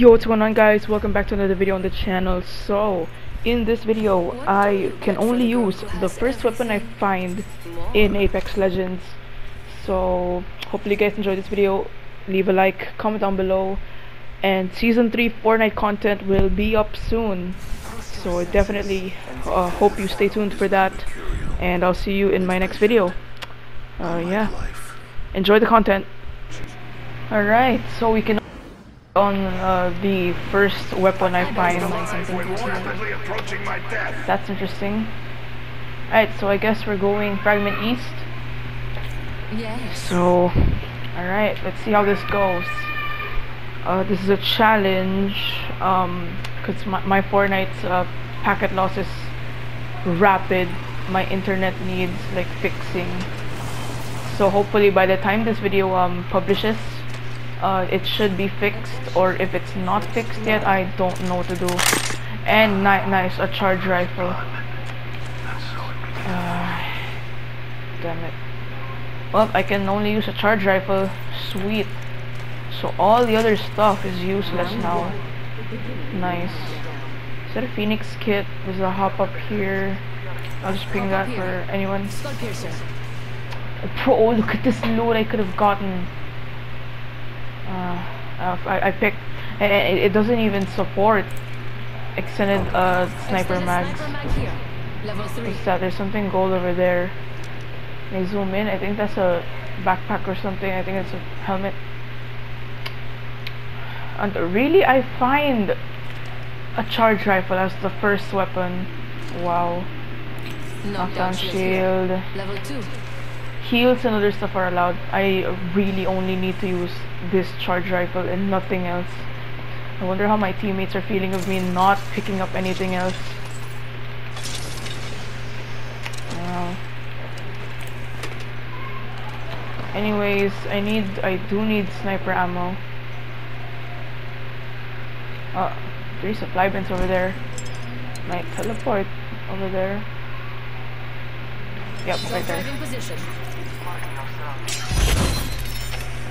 Yo, what's going on guys? Welcome back to another video on the channel. So, in this video, I can only use the first weapon I find in Apex Legends. So, hopefully you guys enjoyed this video. Leave a like, comment down below. And Season 3 Fortnite content will be up soon. So, definitely uh, hope you stay tuned for that. And I'll see you in my next video. Uh, yeah. Enjoy the content. Alright, so we can on uh, the first weapon I find. That's interesting. Alright, so I guess we're going Fragment East. Yes. So, alright, let's see how this goes. Uh, this is a challenge, um, because my, my Fortnite's uh, packet loss is rapid. My internet needs, like, fixing. So hopefully by the time this video um, publishes, uh, it should be fixed or if it's not fixed yet I don't know what to do. And ni nice a charge rifle. Uh, damn it. Well I can only use a charge rifle. Sweet. So all the other stuff is useless now. Nice. Is that a phoenix kit? There's a hop up here? I'll just ping that for anyone. Pro, oh look at this loot I could have gotten uh, uh, I, I picked it, it, doesn't even support extended uh, sniper mags What's that? There's something gold over there. Can I zoom in. I think that's a backpack or something. I think it's a helmet. And really I find a charge rifle as the first weapon. Wow. Knockdown shield. level 2 heals and other stuff are allowed. I really only need to use this charge rifle and nothing else. I wonder how my teammates are feeling of me not picking up anything else. Anyways I need I do need sniper ammo. Oh three supply bins over there. Might teleport over there. Yep, right there.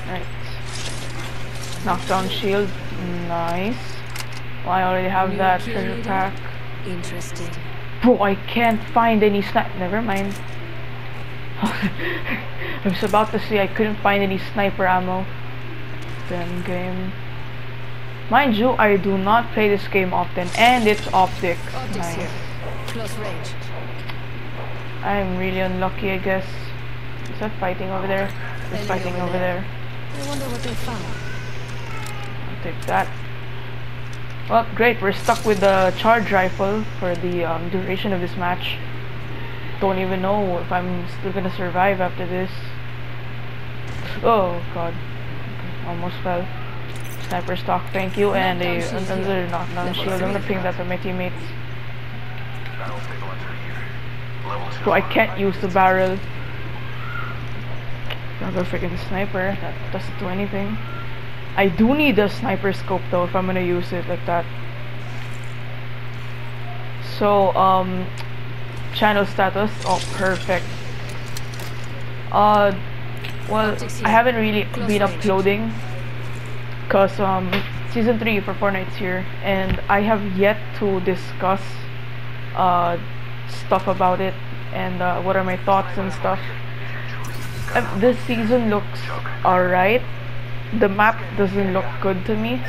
Right. Knockdown shield. Nice. Well, I already have that treasure pack. Interesting. Bro, I can't find any sniper. Never mind. I was about to say I couldn't find any sniper ammo. Then game. Mind you, I do not play this game often, and it's optics. Optics nice. Close range. I'm really unlucky, I guess. Is that fighting over there? There's fighting over there. I wonder what they found. I'll take that. Well, great. We're stuck with the charge rifle for the um, duration of this match. Don't even know if I'm still gonna survive after this. Oh god. Almost fell. Sniper stock, thank you, and a another knockdown shield. I'm gonna ping that to my teammates. So I can't use the barrel. Another freaking sniper. That doesn't do anything. I do need a sniper scope though if I'm gonna use it like that. So um, channel status. Oh, perfect. Uh, well, I haven't really been uploading because um, season three for Fortnite's here, and I have yet to discuss uh stuff about it and uh, what are my thoughts and stuff. Uh, this season looks alright. The map doesn't look good to me.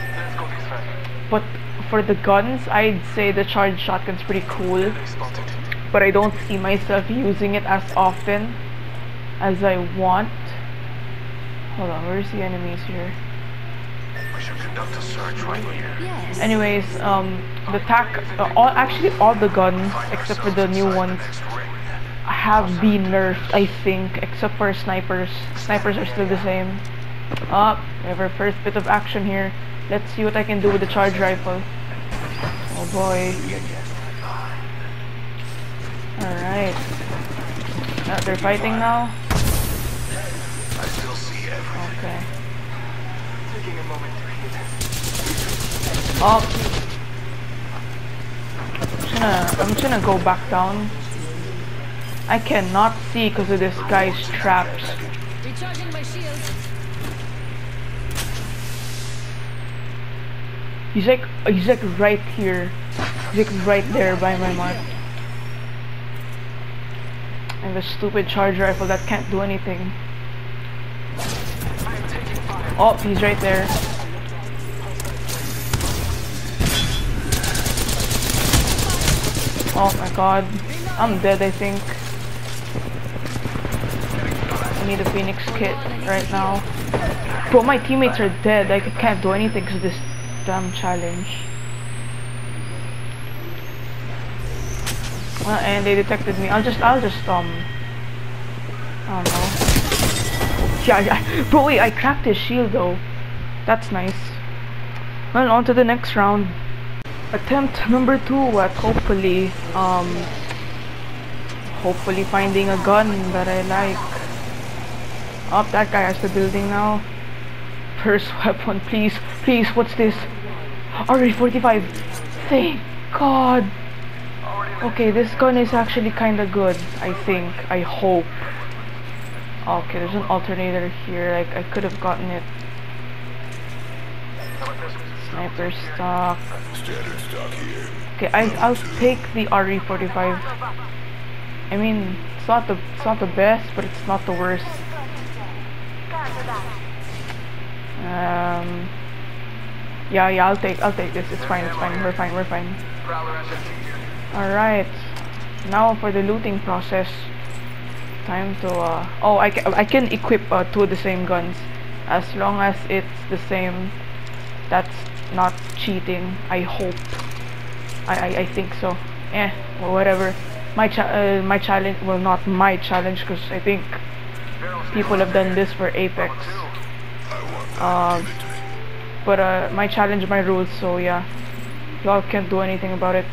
But for the guns, I'd say the charged shotgun's pretty cool. But I don't see myself using it as often as I want. Hold on, where's the enemies here? Yes. Anyways, um, the tac, uh, all actually all the guns except for the new ones have been nerfed, I think, except for snipers. Snipers are still the same. Up, oh, we have our first bit of action here. Let's see what I can do with the charge rifle. Oh boy. Alright. Uh, they're fighting now? Okay. Oh. I'm just gonna, I'm just gonna go back down. I cannot see because of this guy's traps. Recharging my shield. He's like he's like right here. He's like right there by my mark. And the stupid charge rifle that can't do anything. Oh, he's right there. Oh my god. I'm dead, I think. I need a phoenix kit right now. Bro, my teammates are dead. I can't do anything of this damn challenge. Well, and they detected me. I'll just, I'll just, um, I don't know. Yeah, yeah. Bro, wait, I cracked his shield though. That's nice. Well, on to the next round. Attempt number two at hopefully, um, hopefully finding a gun that I like. Up, oh, that guy has the building now. First weapon, please, please, what's this? RE45. Thank God. Okay, this gun is actually kinda good, I think. I hope. Okay, there's an alternator here. Like, I could have gotten it. Sniper stock. Standard stock here. Okay, I, I'll take the RE45. I mean, it's not the it's not the best, but it's not the worst. Um. Yeah, yeah, I'll take, I'll take this. It's fine, it's fine. We're fine, we're fine. Alright. Now for the looting process. Time to, uh... Oh, I, ca I can equip uh, two of the same guns. As long as it's the same. That's not cheating. I hope. I, I, I think so. Eh, or whatever. My, cha uh, my challenge, well not my challenge, because I think people have done this for Apex. Uh, but uh, my challenge, my rules, so yeah. Y'all can't do anything about it.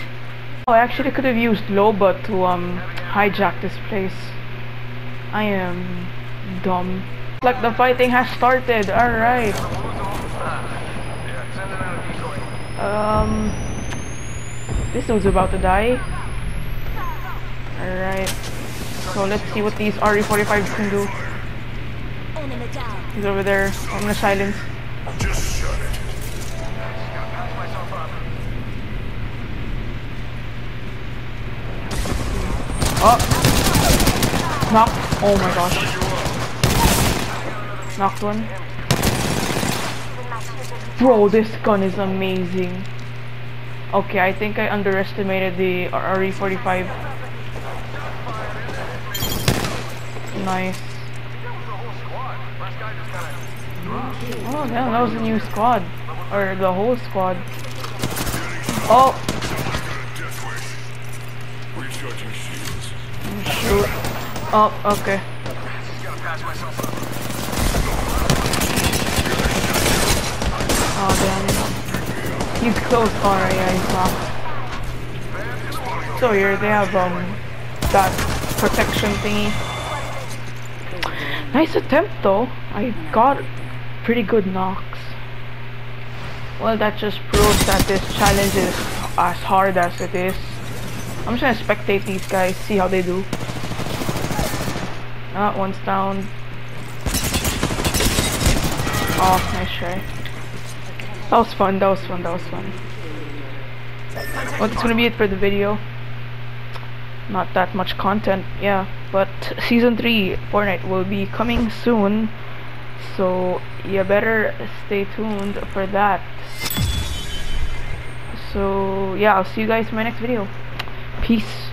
oh, I actually could have used Loba to um hijack this place. I am dumb. Like the fighting has started, alright. Um, this dude's about to die. Alright. So let's see what these RE45s can do. He's over there. I'm gonna silence. Oh! Knocked. Oh my gosh. Knocked one. Bro, this gun is amazing. Okay, I think I underestimated the RE45. Nice. Oh, yeah, that was a new squad. Or the whole squad. Oh! Shoot. Oh, okay. Oh, damn. He's close. Alright, yeah, he's locked. So here, they have, um, that protection thingy. Nice attempt, though. I got pretty good knocks. Well, that just proves that this challenge is as hard as it is. I'm just gonna spectate these guys, see how they do. Ah, one's down. Oh, nice try. That was fun, that was fun, that was fun. Well, that's gonna be it for the video. Not that much content, yeah. But Season 3 Fortnite will be coming soon. So you better stay tuned for that. So yeah I'll see you guys in my next video. Peace